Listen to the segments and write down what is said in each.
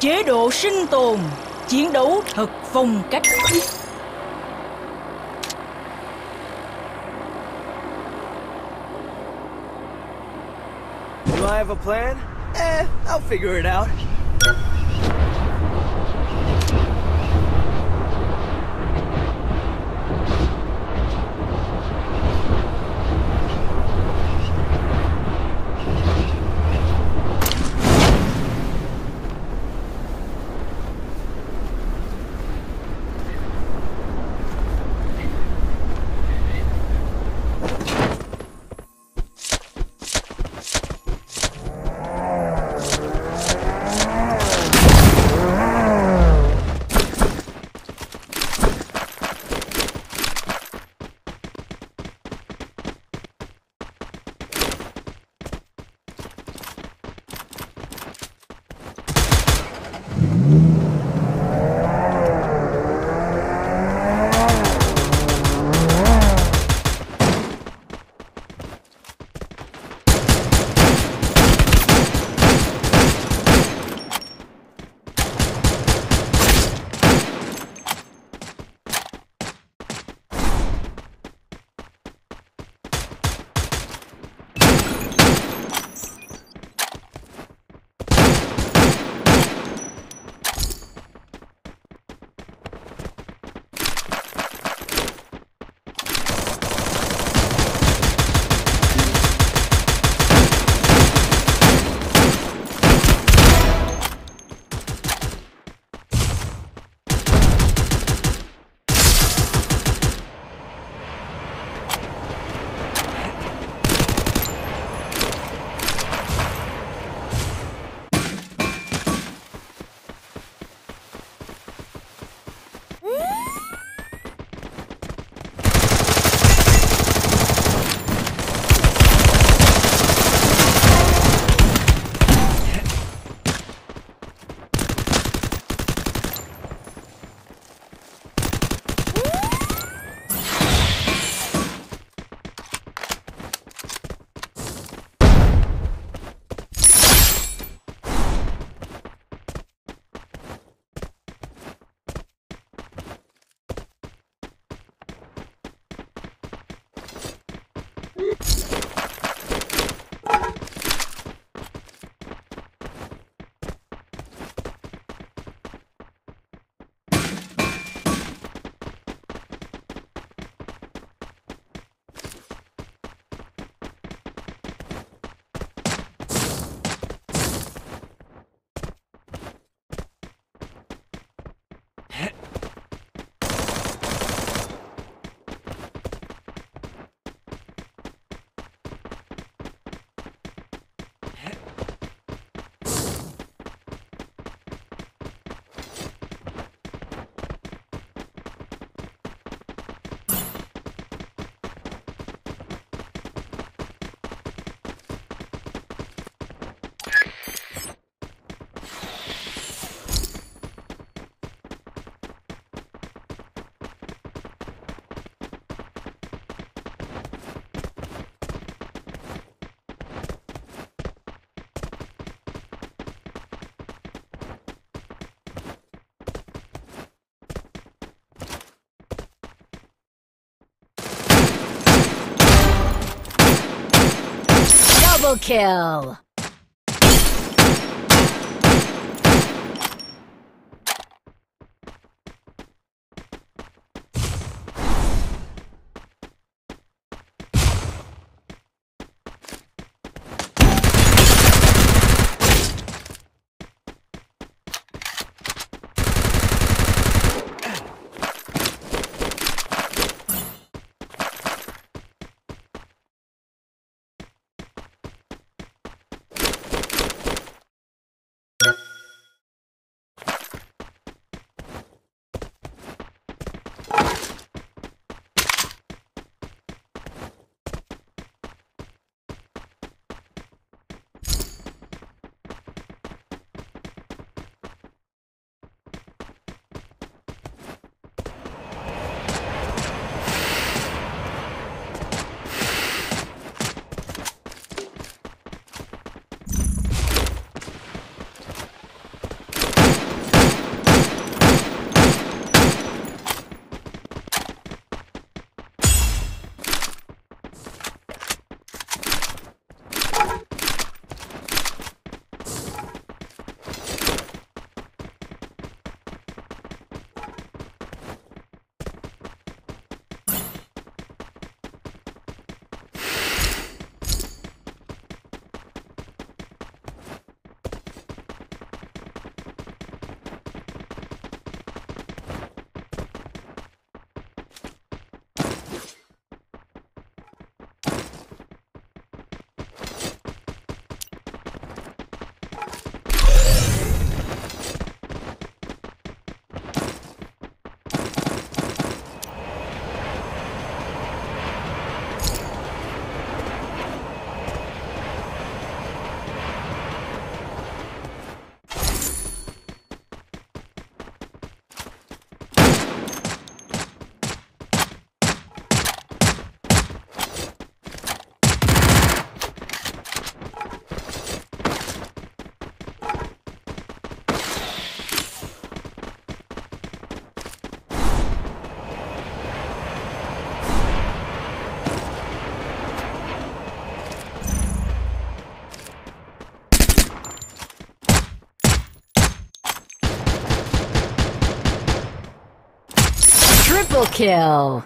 chế độ sinh tồn, chiến đấu thật phong cách. Do I have a plan? Eh, I'll figure it out. Double kill! Triple kill.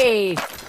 Hey!